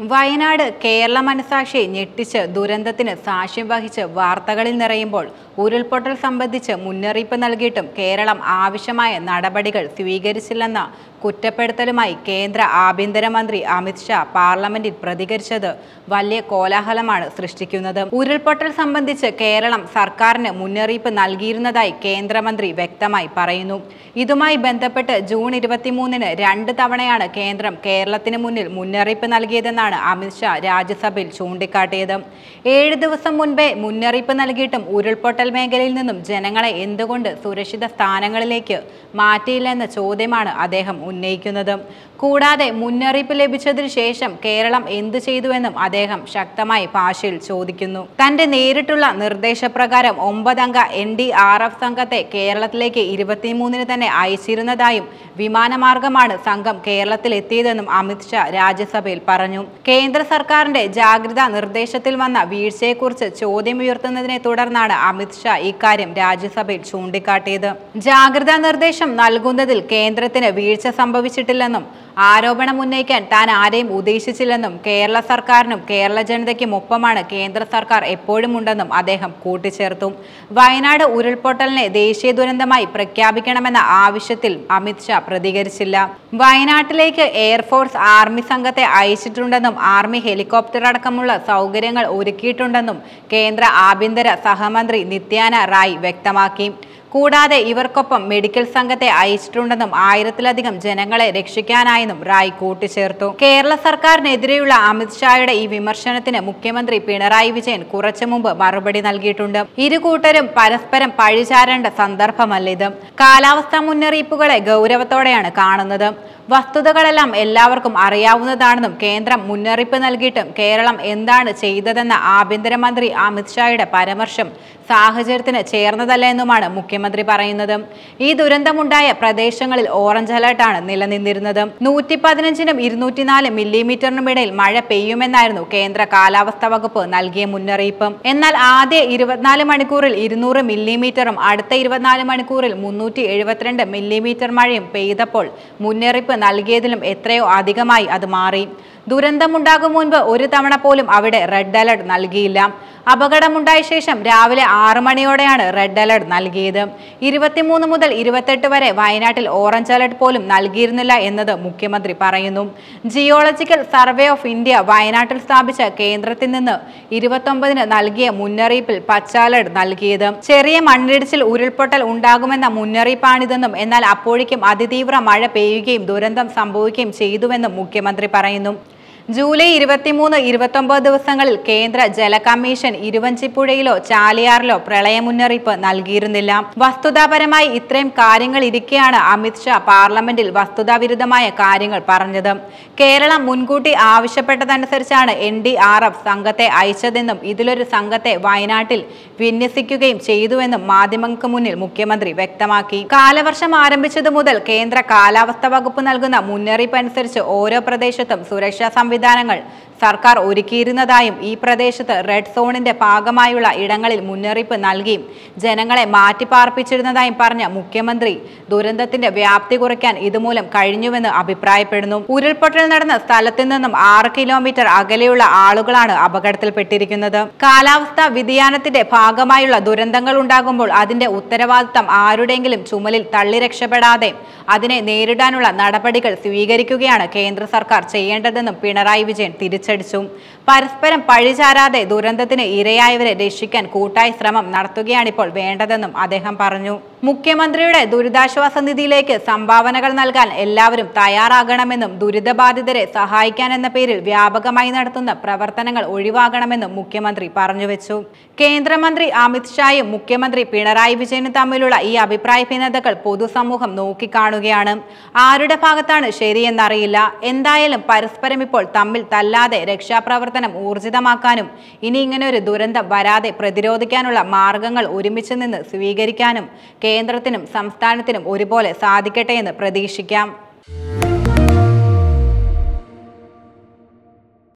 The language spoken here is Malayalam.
വയനാട് കേരള മനസാക്ഷിയെ ഞെട്ടിച്ച് ദുരന്തത്തിന് സാക്ഷ്യം വഹിച്ച് വാർത്തകളിൽ നിറയുമ്പോൾ ഉരുൾപൊട്ടൽ സംബന്ധിച്ച് മുന്നറിയിപ്പ് നൽകിയിട്ടും കേരളം ആവശ്യമായ നടപടികൾ സ്വീകരിച്ചില്ലെന്ന കുറ്റപ്പെടുത്തലുമായി കേന്ദ്ര ആഭ്യന്തരമന്ത്രി അമിത്ഷാ പാർലമെന്റിൽ പ്രതികരിച്ചത് വലിയ കോലാഹലമാണ് സൃഷ്ടിക്കുന്നത്. ഉരുൾപൊട്ടൽ സംബന്ധിച്ച് കേരളം സർക്കാരിന് മുന്നറിയിപ്പ് നൽകിയിരുന്നതായി കേന്ദ്രമന്ത്രി വ്യക്തമായി പറയുന്നു. ഇതുമായി ബന്ധപ്പെട്ട് ജൂൺ ഇരുപത്തിമൂന്നിന് രണ്ട് തവണയാണ് കേന്ദ്രം കേരളത്തിന് മുന്നിൽ മുന്നറിയിപ്പ് നൽകിയതെന്നാണ് അമിത്ഷാ രാജ്യസഭയിൽ ചൂണ്ടിക്കാട്ടിയത്. ഏഴ് ദിവസം മുൻപേ മുന്നറിയിപ്പ് നൽകിയിട്ടും ഉരുൾപൊട്ടൽ മേഖലയിൽ നിന്നും ജനങ്ങളെ എന്തുകൊണ്ട് സുരക്ഷിത സ്ഥാനങ്ങളിലേക്ക് മാറ്റിയില്ലെന്ന ചോദ്യമാണ് അദ്ദേഹം ഉന്നയിക്കുന്നത്. കൂടാതെ മുന്നറിയിപ്പ് ലഭിച്ചതിനു ശേഷം കേരളം എന്തു ചെയ്തുവെന്നും അദ്ദേഹം ശക്തമായി ഭാഷയിൽ ചോദിക്കുന്നു. തന്റെ നേരിട്ടുള്ള നിർദ്ദേശപ്രകാരം ഒമ്പതംഗ എൻ ഡി ആർ എഫ് സംഘത്തെ കേരളത്തിലേക്ക് ഇരുപത്തിമൂന്നിന് തന്നെ അയച്ചിരുന്നതായും വിമാനമാർഗമാണ് സംഘം കേരളത്തിൽ എത്തിയതെന്നും അമിത്ഷാ രാജ്യസഭയിൽ പറഞ്ഞു. കേന്ദ്ര സർക്കാരിന്റെ ജാഗ്രതാ നിർദ്ദേശത്തിൽ വന്ന വീഴ്ചയെക്കുറിച്ച് ചോദ്യമുയർത്തുന്നതിനെ തുടർന്നാണ് അമിത്ഷാ ഇക്കാര്യം രാജ്യസഭയിൽ ചൂണ്ടിക്കാട്ടിയത്. ജാഗ്രതാ നിർദ്ദേശം നൽകുന്നതിൽ കേന്ദ്രത്തിന് വീഴ്ച സംഭവിച്ചിട്ടില്ലെന്നും ആരോപണം ഉന്നയിക്കാൻ താൻ ആരെയും ഉദ്ദേശിച്ചില്ലെന്നും കേരള സർക്കാരിനും കേരള ജനതയ്ക്കും ഒപ്പമാണ് കേന്ദ്ര സർക്കാർ എപ്പോഴും ഉണ്ടെന്നും അദ്ദേഹം കൂട്ടിച്ചേർത്തു. വയനാട് ഉരുൾപൊട്ടലിനെ ദേശീയ ദുരന്തമായി പ്രഖ്യാപിക്കണമെന്ന ആവശ്യത്തിൽ അമിത്ഷാ പ്രതികരിച്ചില്ല. വയനാട്ടിലേക്ക് എയർഫോഴ്സ് ആർമി സംഘത്തെ അയച്ചിട്ടുണ്ടെന്നും ആർമി ഹെലികോപ്റ്റർ അടക്കമുള്ള സൗകര്യങ്ങൾ ഒരുക്കിയിട്ടുണ്ടെന്നും കേന്ദ്ര ആഭ്യന്തര സഹമന്ത്രി നിത്യാന റായ് വ്യക്തമാക്കി. കൂടാതെ ഇവർക്കൊപ്പം മെഡിക്കൽ സംഘത്തെ അയച്ചിട്ടുണ്ടെന്നും ആയിരത്തിലധികം ജനങ്ങളെ രക്ഷിക്കാനായെന്നും റായ് കൂട്ടിച്ചേർത്തു. കേരള സർക്കാരിനെതിരെയുള്ള അമിത്ഷായുടെ ഈ വിമർശനത്തിന് മുഖ്യമന്ത്രി പിണറായി വിജയൻ കുറച്ചു മുമ്പ് മറുപടി നൽകിയിട്ടുണ്ട്. ഇരു കൂട്ടരും പരസ്പരം പഴിചാരേണ്ട സന്ദർഭമല്ലിത് കാലാവസ്ഥാ മുന്നറിയിപ്പുകളെ ഗൗരവത്തോടെയാണ് കാണുന്നത്. വസ്തുതകളെല്ലാം എല്ലാവർക്കും അറിയാവുന്നതാണെന്നും കേന്ദ്രം മുന്നറിയിപ്പ് നൽകിയിട്ടും കേരളം എന്താണ് ചെയ്തതെന്ന ആഭ്യന്തരമന്ത്രി അമിത്ഷായുടെ പരാമർശം സാഹചര്യത്തിന് ചേർന്നതല്ല എന്നുമാണ് മുഖ്യമന്ത്രി പറയുന്നത്. ഈ ദുരന്തമുണ്ടായ പ്രദേശങ്ങളിൽ ഓറഞ്ച് അലർട്ടാണ് നിലനിന്നിരുന്നത്. നൂറ്റി പതിനഞ്ചിനും ഇരുന്നൂറ്റിനാല് മില്ലിമീറ്ററിനും ഇടയിൽ മഴ പെയ്യുമെന്നായിരുന്നു കേന്ദ്ര കാലാവസ്ഥാ വകുപ്പ് നൽകിയ മുന്നറിയിപ്പ്. എന്നാൽ ആദ്യ ഇരുപത്തിനാല് മണിക്കൂറിൽ ഇരുന്നൂറ് മില്ലിമീറ്ററും അടുത്ത ഇരുപത്തിനാല് മണിക്കൂറിൽ മുന്നൂറ്റി എഴുപത്തിരണ്ട് മില്ലിമീറ്റർ മഴയും പെയ്തപ്പോൾ മുന്നറിയിപ്പ് നൽകിയതിലും എത്രയോ അധികമായി അത് മാറി. ദുരന്തമുണ്ടാകും മുൻപ് ഒരു തവണ പോലും അവിടെ റെഡ് അലർട്ട് നൽകിയില്ല. അപകടമുണ്ടായ ശേഷം രാവിലെ ആറ് മണിയോടെയാണ് റെഡ് അലർട്ട് നൽകിയത്. ഇരുപത്തിമൂന്ന് മുതൽ ഇരുപത്തെട്ട് വരെ വയനാട്ടിൽ ഓറഞ്ച് അലർട്ട് പോലും നൽകിയിരുന്നില്ല എന്നത് മുഖ്യമന്ത്രി പറയുന്നു. ജിയോളജിക്കൽ സർവേ ഓഫ് ഇന്ത്യ വയനാട്ടിൽ സ്ഥാപിച്ച കേന്ദ്രത്തിൽ നിന്ന് ഇരുപത്തൊമ്പതിന് നൽകിയ മുന്നറിയിപ്പിൽ പച്ച അലർട്ട് നൽകിയത്. ചെറിയ മണ്ണിടിച്ചിൽ ഉരുൾപൊട്ടൽ ഉണ്ടാകുമെന്ന മുന്നറിയിപ്പാണിതെന്നും എന്നാൽ അപ്പോഴേക്കും അതിതീവ്ര മഴ പെയ്യുകയും ദുരന്തം സംഭവിക്കുകയും ചെയ്തുവെന്നും മുഖ്യമന്ത്രി പറയുന്നു. ജൂലൈ ഇരുപത്തിമൂന്ന് ഇരുപത്തൊമ്പത് ദിവസങ്ങളിൽ കേന്ദ്ര ജല കമ്മീഷൻ ഇരുവഞ്ചിപ്പുഴയിലോ ചാലിയാറിലോ പ്രളയ മുന്നറിയിപ്പ് നൽകിയിരുന്നില്ല. വസ്തുതാപരമായി ഇത്രയും കാര്യങ്ങൾ ഇരിക്കെയാണ് അമിത്ഷാ പാർലമെന്റിൽ വസ്തുതാവിരുദ്ധമായ കാര്യങ്ങൾ പറഞ്ഞത്. കേരളം മുൻകൂട്ടി ആവശ്യപ്പെട്ടതനുസരിച്ചാണ് എൻ ഡി ആർ എഫ് സംഘത്തെ അയച്ചതെന്നും ഇതിലൊരു സംഘത്തെ വയനാട്ടിൽ വിന്യസിക്കുകയും ചെയ്തുവെന്നും മാധ്യമങ്ങൾക്ക് മുന്നിൽ മുഖ്യമന്ത്രി വ്യക്തമാക്കി. കാലവർഷം ആരംഭിച്ചതു മുതൽ കേന്ദ്ര കാലാവസ്ഥാ വകുപ്പ് നൽകുന്ന മുന്നറിയിപ്പ് അനുസരിച്ച് ഓരോ പ്രദേശത്തും സുരക്ഷാ സംവിധാനങ്ങൾ. സർക്കാർ ഒരുക്കിയിരുന്നതായും ഈ പ്രദേശത്ത് റെഡ് സോണിന്റെ ഭാഗമായുള്ള ഇടങ്ങളിൽ മുന്നറിയിപ്പ് നൽകിയും ജനങ്ങളെ മാറ്റിപ്പാർപ്പിച്ചിരുന്നതായും പറഞ്ഞ മുഖ്യമന്ത്രി ദുരന്തത്തിന്റെ വ്യാപ്തി കുറയ്ക്കാൻ ഇതുമൂലം കഴിഞ്ഞുവെന്ന് അഭിപ്രായപ്പെടുന്നു. ഉരുൾപൊട്ടൽ നടന്ന സ്ഥലത്തു നിന്നും ആറ് കിലോമീറ്റർ അകലെയുള്ള ആളുകളാണ് അപകടത്തിൽപ്പെട്ടിരിക്കുന്നത്. കാലാവസ്ഥാ വ്യതിയാനത്തിന്റെ ഭാഗമായുള്ള ദുരന്തങ്ങൾ ഉണ്ടാകുമ്പോൾ അതിന്റെ ഉത്തരവാദിത്തം ആരുടെയെങ്കിലും ചുമലിൽ തള്ളി രക്ഷപ്പെടാതെ അതിനെ നേരിടാനുള്ള നടപടികൾ സ്വീകരിക്കുകയാണ് കേന്ദ്ര സർക്കാർ ചെയ്യേണ്ടതെന്നും പിണറായി വിജയൻ തിരിച്ചടിച്ചു പരസ്പരം പഴിചാരാതെ ദുരന്തത്തിന് ഇരയായവരെ രക്ഷിക്കാൻ കൂട്ടായ ശ്രമം നടത്തുകയാണിപ്പോൾ വേണ്ടതെന്നും അദ്ദേഹം പറഞ്ഞു. മുഖ്യമന്ത്രിയുടെ ദുരിതാശ്വാസ നിധിയിലേക്ക് സംഭാവനകൾ നൽകാൻ എല്ലാവരും തയ്യാറാകണമെന്നും ദുരിതബാധിതരെ സഹായിക്കാൻ എന്ന പേരിൽ വ്യാപകമായി നടത്തുന്ന പ്രവർത്തനങ്ങൾ ഒഴിവാകണമെന്നും മുഖ്യമന്ത്രി പറഞ്ഞുവെച്ചു. കേന്ദ്രമന്ത്രി അമിത്ഷായും മുഖ്യമന്ത്രി പിണറായി വിജയനും തമ്മിലുള്ള ഈ അഭിപ്രായ ഭിന്നതകൾ പൊതുസമൂഹം നോക്കിക്കാണുകയാണ്. ആരുടെ ഭാഗത്താണ് ശരിയെന്നറിയില്ല. എന്തായാലും പരസ്പരം ഇപ്പോൾ തമ്മിൽ തല്ലാതെ രക്ഷാപ്രവർത്തനം ഊർജിതമാക്കാനും ഇനി ഇങ്ങനെ ഒരു ദുരന്തം വരാതെ പ്രതിരോധിക്കാനുള്ള മാർഗങ്ങൾ ഒരുമിച്ച് നിന്ന് സ്വീകരിക്കാനും കേന്ദ്രത്തിനും സംസ്ഥാനത്തിനും ഒരുപോലെ സാധിക്കട്ടെ എന്ന് പ്രതീക്ഷിക്കാം.